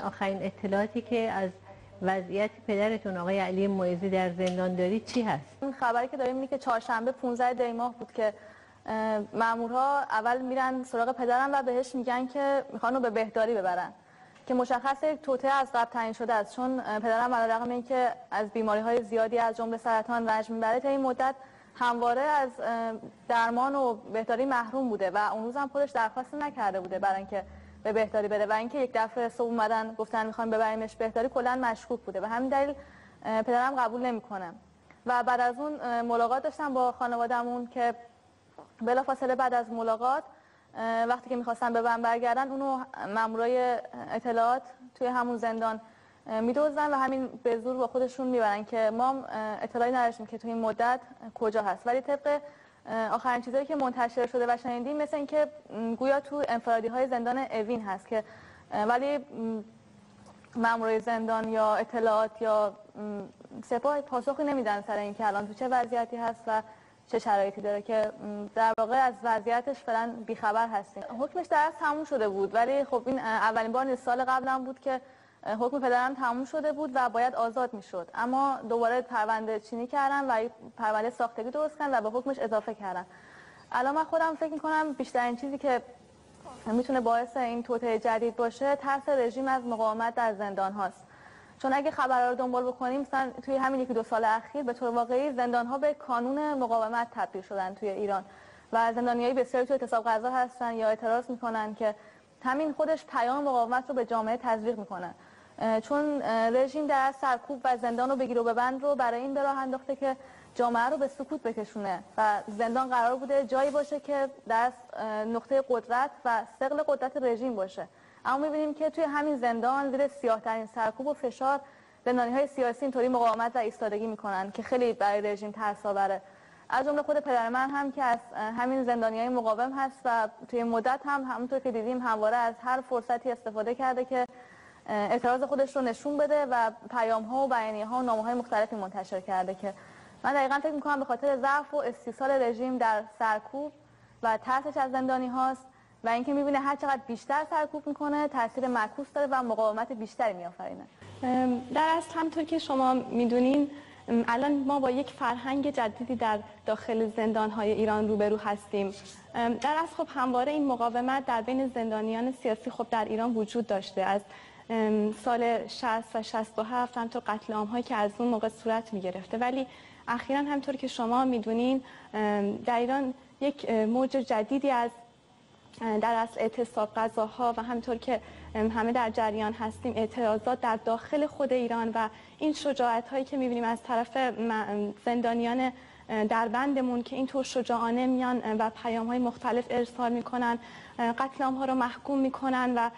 آخرین اطلاعاتی که از وضعیت پدرتون آقای علی موعظی در زندان دارید چی هست؟ این خبری که داریم اینه که چهارشنبه 15 دی ماه بود که مامورها اول میرن سراغ پدرم و بهش میگن که می‌خوان رو به بهداری ببرن که مشخص توته از قبل تعیین شده است چون پدرم علی رغم اینکه از بیماری های زیادی از جمله سرطان رنج می‌بره تا این مدت همواره از درمان و بهداری محروم بوده و اون روز هم خودش درخواست نکرده بوده برای اینکه به بهداری بره و اینکه یک دفعه صبح اومدن گفتن می‌خوایم ببریمش بهداری کلا مشکوک بوده. و همین دلیل پدرم قبول نمی‌کنه. و بعد از اون ملاقات داشتم با خانوادهمون که بلافاصله بعد از ملاقات وقتی که می‌خواستن ببرن برگردن اونو مامورای اطلاعات توی همون زندان میدوزن و همین به زور با خودشون می‌برن که ما اطلاعی نداشتیم که توی این مدت کجا هست. ولی طبق آخرین چیزایی که منتشر شده و شنیدیم مثل اینکه گویا تو انفرادی های زندان اوین هست که ولی مامورای زندان یا اطلاعات یا سپاه پاسخی نمیدن سر اینکه الان تو چه وضعیتی هست و چه شرایطی داره که در واقع از وضعیتش فعلا بیخبر هستیم. حکمش در تموم شده بود ولی خب این اولین بار سال قبلم بود که حکم پدرم تموم شده بود و باید آزاد می‌شد. اما دوباره پرونده چینی کردن و پرونده ساختگی درست کردن و به حکمش اضافه کردن الان من خودم فکر می‌کنم بیشترین چیزی که می‌تونه باعث این توطئه جدید باشه ترس رژیم از مقاومت در زندان هاست. چون اگه خبر رو دنبال بکنیم مثلا توی همین یکی دو سال اخیر به طور واقعی زندان ها به کانون مقاومت تبدیل شدن توی ایران و زندانیایی بسیاری توی اعتصاب غذا هستن یا اعتراض می‌کنن که همین خودش پیام مقاومت رو به جامعه تزریق می‌کنن چون رژیم در سرکوب و زندان رو بگیر و ببند رو برای این راه انداخته که جامعه رو به سکوت بکشونه و زندان قرار بوده جایی باشه که در نقطه قدرت و سقل قدرت رژیم باشه. اما می‌بینیم که توی همین زندان زیر سیاهترین سرکوب و فشار زندانی های سیاسی اینطوری مقاومت و ایستادگی می‌کنن که خیلی برای رژیم ترس آوره از جمله خود پدر من هم که از همین زندانی های مقاوم هست و توی مدت هم همونطور که دیدیم همواره از هر فرصتی استفاده کرده که اعتراض خودش رو نشون بده و پیام ها و بیانیه ها و نامه های مختلفی منتشر کرده که من دقیقا فکر می‌کنم به خاطر ضعف و استیصال رژیم در سرکوب و ترسش از زندانی هاست و اینکه می‌بینه هر چقدر بیشتر سرکوب می‌کنه تاثیر معکوس داره و مقاومت بیشتری میآفرینه. در اصل همطور که شما می‌دونین الان ما با یک فرهنگ جدیدی در داخل زندان های ایران روبرو هستیم. در اصل خب همواره این مقاومت در بین زندانیان سیاسی خب در ایران وجود داشته. از سال 60 و 67 همطور قتل عام هایی که از اون موقع صورت می گرفته ولی اخیرا همطور که شما می‌دونین در ایران یک موج جدیدی از در اصل اعتصاب غذاها و همطور که همه در جریان هستیم اعتراضات در داخل خود ایران و این شجاعت هایی که می‌بینیم از طرف زندانیان در بندمون که اینطور شجاعانه میان و پیام های مختلف ارسال می‌کنن قتل ها رو محکوم می‌کنن و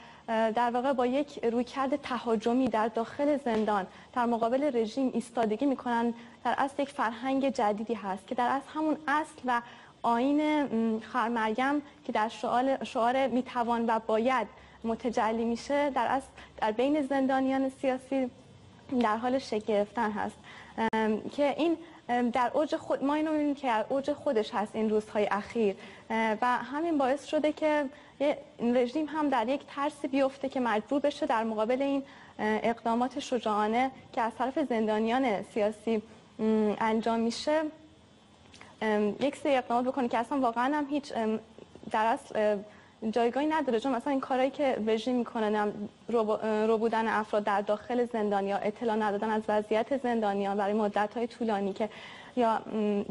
در واقع با یک رویکرد تهاجمی در داخل زندان در مقابل رژیم ایستادگی می‌کنن در اصل یک فرهنگ جدیدی هست که در اصل همون اصل و آین خرمریم که در شعار, شعار می‌توان و باید متجلی میشه در اصل در بین زندانیان سیاسی در حال شگفتن هست. که این در اوج خود ما اینو می‌بینیم که در اوج خودش هست این روزهای اخیر. و همین باعث شده که رژیم هم در یک ترس بیفته که مجبور بشه در مقابل این اقدامات شجاعانه که از طرف زندانیان سیاسی انجام میشه یک سری اقدامات بکنه که اصلا واقعا هم هیچ در اصل جایگاهی نداره. چون مثلا این کارهایی که رژیم می‌کنه رو بودن افراد در داخل زندان یا اطلاع ندادن از وضعیت زندانیان برای مدت های طولانی که یا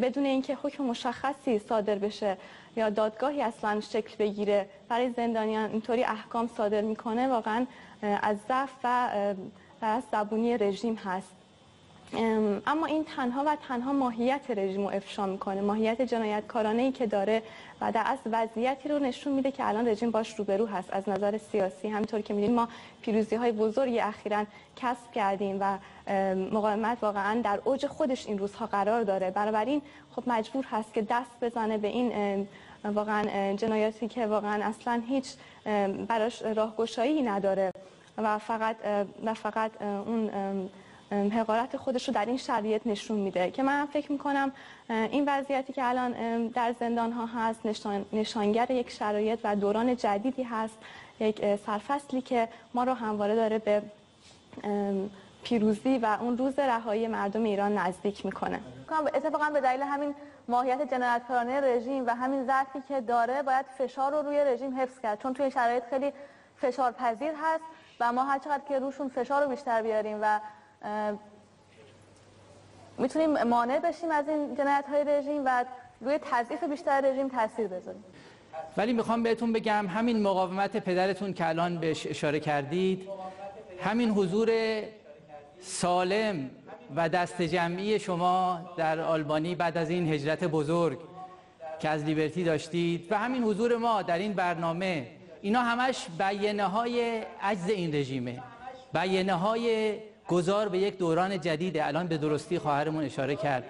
بدون اینکه حکم مشخصی صادر بشه یا دادگاهی اصلا شکل بگیره برای زندانیان اینطوری احکام صادر می‌کنه واقعا از ضعف و از زبونی رژیم هست. اما این تنها و تنها ماهیت رژیم رو افشا می‌کنه. ماهیت جنایتکارانه ای که داره و در از وضعیتی رو نشون میده که الان رژیم باش روبرو هست. از نظر سیاسی همطور که می‌دونیم ما پیروزی های بزرگی اخیرا کسب کردیم و مقاومت واقعا در اوج خودش این روزها قرار داره. بنابراین خب مجبور هست که دست بزنه به این واقعا جنایاتی که واقعا اصلا هیچ براش راهگشایی نداره و فقط و فقط اون حقارت خودش رو در این شرایط نشون میده که من فکر می‌کنم این وضعیتی که الان در زندان ها هست نشان، نشانگر یک شرایط و دوران جدیدی هست یک سرفصلی که ما رو همواره داره به پیروزی و اون روز رهایی مردم ایران نزدیک می‌کنه. اتفاقا به دلیل همین ماهیت جنایتکارانه رژیم و همین ضعفی که داره باید فشار رو روی رژیم حفظ کرد. چون توی شرایط خیلی فشار پذیر هست و ما هر چقدر که روشون فشار رو بیشتر بیاریم و می‌تونیم مانع بشیم از این جنایت های رژیم و روی تضعیف بیشتر رژیم تاثیر بذاریم. ولی می‌خوام بهتون بگم همین مقاومت پدرتون که الان بهش اشاره کردید همین حضور سالم و دست جمعی شما در آلبانی بعد از این هجرت بزرگ که از لیبرتی داشتید و همین حضور ما در این برنامه اینا همش بیانه های عجز این رژیمه. بیانه های گذار به یک دوران جدیده الان به درستی خواهرمون اشاره کرد.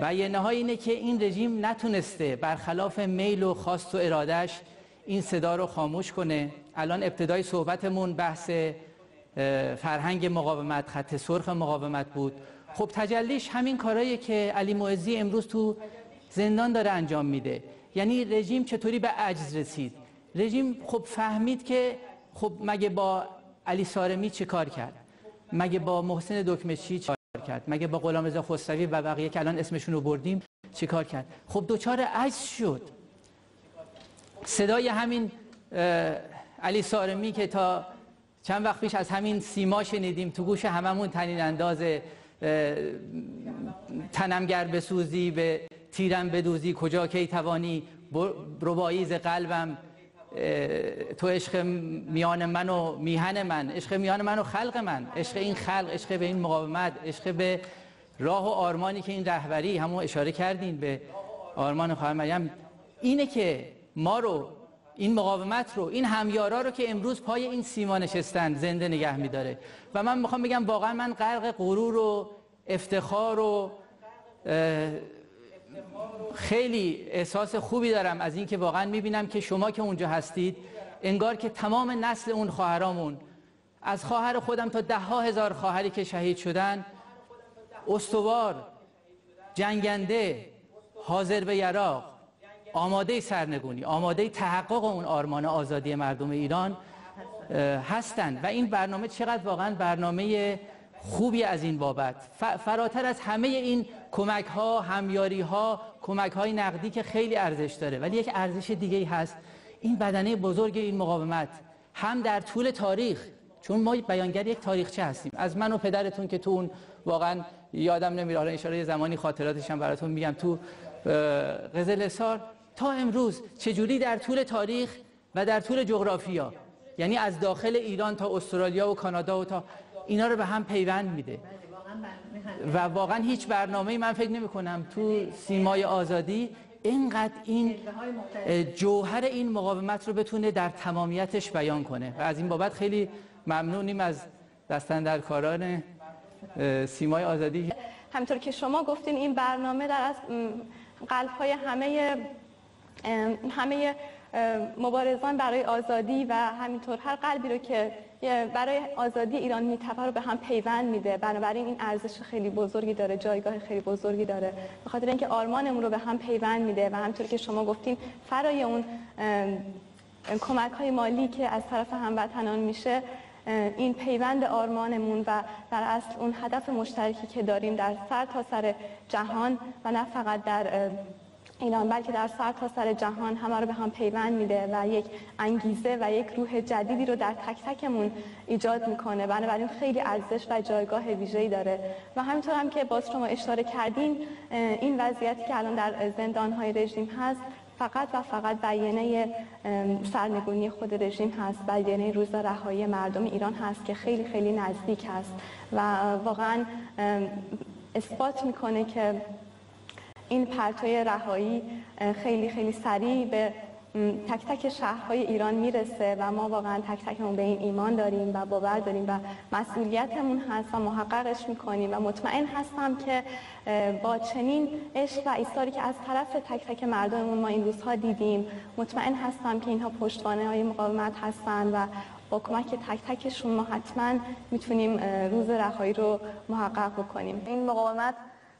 بیانه های اینه که این رژیم نتونسته برخلاف میل و خواست و ارادش این صدا رو خاموش کنه. الان ابتدای صحبتمون بحث فرهنگ مقاومت خط سرخ مقاومت بود. خب تجلیش همین کارهایی که علی معزی امروز تو زندان داره انجام میده. یعنی رژیم چطوری به عجز رسید؟ رژیم خب فهمید که خب مگه با علی سارمی چه کار کرد؟ مگه با محسن دکمشی چه کار کرد؟ مگه با غلامرضا خسروی و بقیه که الان اسمشون رو بردیم چه کار کرد؟ خب دوچار عجز شد. صدای همین علی سارمی که تا چند وقت پیش از همین سیما شنیدیم تو گوش هممون تنین انداز تنمگر بسوزی به تیرم بدوزی کجا کی توانی ربایی قلبم تو عشق میان من و میهن من عشق میان من و خلق من عشق این خلق عشق به این مقاومت عشق به راه و آرمانی که این رهبری همون اشاره کردین به آرمان خواهر مریم. اینه که ما رو این مقاومت رو این همیارا رو که امروز پای این سیما نشستن زنده نگه میداره. و من می‌خوام بگم واقعا من غرق غرور و افتخار و خیلی احساس خوبی دارم از اینکه واقعا می‌بینم که شما که اونجا هستید انگار که تمام نسل اون خواهرامون از خواهر خودم تا ده ها هزار خواهری که شهید شدن استوار جنگنده حاضر به یراق آماده سرنگونی آماده تحقق اون آرمان آزادی مردم ایران هستند و این برنامه چقدر واقعا برنامه خوبی از این بابت. فراتر از همه این کمک ها همیاری ها کمک های نقدی که خیلی ارزش داره ولی یک ارزش دیگه هست. این بدنه بزرگ این مقاومت هم در طول تاریخ چون ما بیانگر یک تاریخچه هستیم. از من و پدرتون که تو اون واقعا یادم نمیره. حالا اشاره زمانی خاطراتش هم براتون میگم. تو قزل تا امروز چجوری در طول تاریخ و در طول جغرافیا یعنی از داخل ایران تا استرالیا و کانادا و تا اینا رو به هم پیوند میده. و واقعا هیچ برنامه من فکر نمی کنم تو سیمای آزادی اینقدر این جوهر این مقاومت رو بتونه در تمامیتش بیان کنه. و از این بابت خیلی ممنونیم از دستن در کاران سیمای آزادی. همطور که شما گفتین این برنامه در از قلب های همه همه مبارزان برای آزادی و همینطور هر قلبی رو که برای آزادی ایران میتپه رو به هم پیوند میده. بنابراین این ارزش خیلی بزرگی داره جایگاه خیلی بزرگی داره. به خاطر اینکه آرمانمون رو به هم پیوند میده و همینطور که شما گفتین فرای اون کمک های مالی که از طرف هموطنان میشه این پیوند آرمانمون و در اصل اون هدف مشترکی که داریم در سر تا سر جهان و نه فقط در ایران بلکه در سر تا سر جهان همه رو به هم پیوند میده و یک انگیزه و یک روح جدیدی رو در تک تکمون ایجاد می‌کنه. بنابراین خیلی ارزش و جایگاه ویژه‌ای داره. و همینطور هم که باز شما اشاره کردین این وضعیتی که الان در زندان‌های رژیم هست فقط و فقط بیانه سرنگونی خود رژیم هست بیانه روز رهایی مردم ایران هست که خیلی خیلی نزدیک هست. و واقعا اثبات می‌کنه که این پرتوی رهایی خیلی خیلی سریع به تک تک شهرهای ایران می‌رسه و ما واقعا تک تکمون به این ایمان داریم و باور داریم و مسئولیتمون هست و محققش می‌کنیم و مطمئن هستم که با چنین عشق و ایستاری که از طرف تک تک مردممون ما این روزها دیدیم مطمئن هستم که اینها پشتوانه های مقاومت هستند و با کمک تک تکشون ما حتما می‌تونیم روز رهایی رو محقق بکنیم. این مقاومت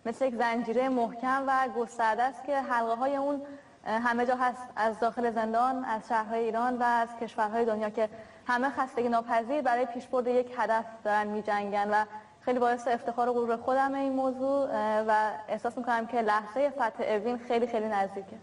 مثل یک زنجیره محکم و گسترده است که حلقه های اون همه جا هست از داخل زندان از شهرهای ایران و از کشورهای دنیا که همه خستگی ناپذیر برای پیشبرد یک هدف دارن میجنگن و خیلی باعث افتخار و غرور خودم این موضوع و احساس می‌کنم که لحظه فتح اوین خیلی خیلی نزدیکه.